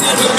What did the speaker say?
Yeah.